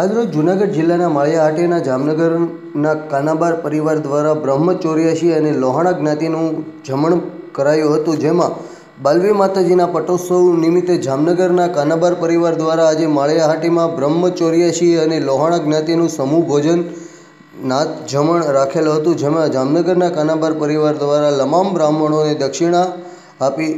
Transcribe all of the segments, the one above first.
આજરોજ જૂનાગઢ જિલ્લાના માળિયા હાટીના જામનગરના કાનાબાર પરિવાર દ્વારા બ્રહ્મચોર્યાસી અને લોહાણા જ્ઞાતિનું જમણ કરાયું હતું, જેમાં બાલવી માતાજીના પટોત્સવ નિમિત્તે જામનગરના કાનાબાર પરિવાર દ્વારા આજે માળિયાહાટીમાં બ્રહ્મચોર્યાસી અને લોહાણા જ્ઞાતિનું સમૂહ ભોજન નાથ જમણ રાખેલું હતું, જેમાં જામનગરના કાનાબાર પરિવાર દ્વારા તમામ બ્રાહ્મણોને દક્ષિણા આપી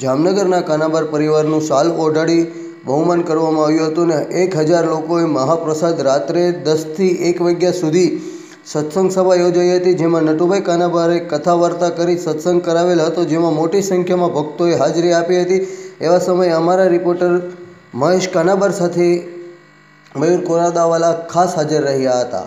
જામનગરના કાનાબાર પરિવારનું શાલ ઓઢાડી બહુમાન કરવામાં આવ્યું હતું ને એક હજાર લોકોએ મહાપ્રસાદ રાત્રે દસથી એક વાગ્યા સુધી સત્સંગ સભા યોજાઈ હતી, જેમાં નટુભાઈ કાનાબારે કથા વાર્તા કરી સત્સંગ કરાવેલ હતો, જેમાં મોટી સંખ્યામાં ભક્તોએ હાજરી આપી હતી. એવા સમયે અમારા રિપોર્ટર મહેશ કાનાબાર સાથે મયુર કોરાદાવાલા ખાસ હાજર રહ્યા હતા.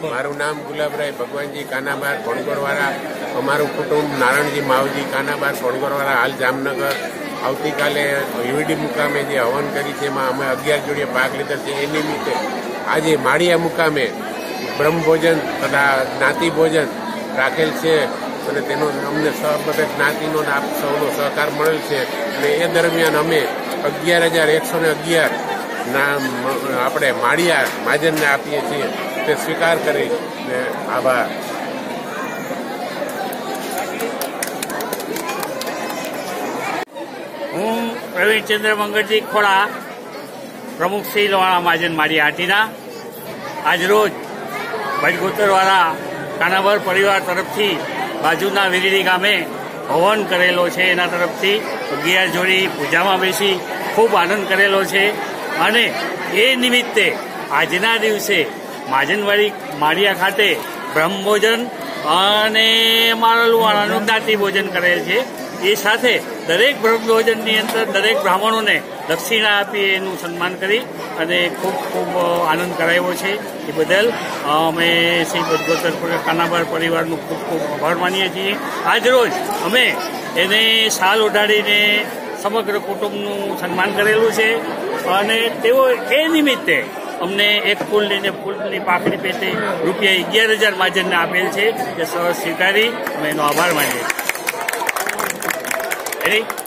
મારું નામ ગુલાબરાય ભગવાનજી કાનાબાર ભણગોરવાળા અમારું કુટુંબ નારાયણજી માવજી કાનાબાર ભણગોરવાળા હાલ જામનગર. આવતીકાલે યુવીડી મુકામે જે હવન કરી છે, એમાં અમે અગિયાર જોડીએ ભાગ લીધો છે. એ નિમિત્તે આજે માળિયા મુકામે બ્રહ્મભોજન તથા જ્ઞાતિ ભોજન રાખેલ છે અને તેનો અમને સબંધ જ્ઞાતિનો આપ સૌનો સહકાર મળેલ છે. અને એ દરમિયાન અમે અગિયાર હજાર એકસો ને અગિયાર આપણે માળિયા મહાજનને આપીએ છીએ. તે સ્વીકાર કરી ને આભાર. હું પ્રવીણચંદ્ર મંગળજી ખોડા, પ્રમુખ શ્રી લોહાણા મહાજન મારી આટીના આજરોજ ભજગોતરવાળા કાનાવર પરિવાર તરફથી બાજુના વિરીડી ગામે હવન કરેલો છે એના તરફથી અગિયાર જોડી પૂજામાં બેસી ખૂબ આનંદ કરેલો છે. અને એ નિમિત્તે આજના દિવસે મહાજનવાડી માળિયા ખાતે બ્રહ્મભોજન અને મારલુવાળાનું જ્ઞાતિ ભોજન કરેલ છે. એ સાથે દરેક બ્રહ્મભોજનની અંદર દરેક બ્રાહ્મણોને દક્ષિણા આપી એનું સન્માન કરી અને ખૂબ ખૂબ આનંદ કરાવ્યો છે. એ બદલ અમે શ્રી બદગોતર કાનાબાર પરિવારનું ખૂબ ખૂબ આભાર માનીએ છીએ. આજરોજ અમે એને શાલ ઓઢાડીને સમગ્ર કુટુંબનું સન્માન કરેલું છે અને તેઓ એ નિમિત્તે અમને એક ફૂલ લઈને ફૂલની પાકડી પેટે રૂપિયા અગિયાર હજાર માજનને આપેલ છે તે સરસ સ્વીકારી, અમે એનો આભાર માનીએ છીએ.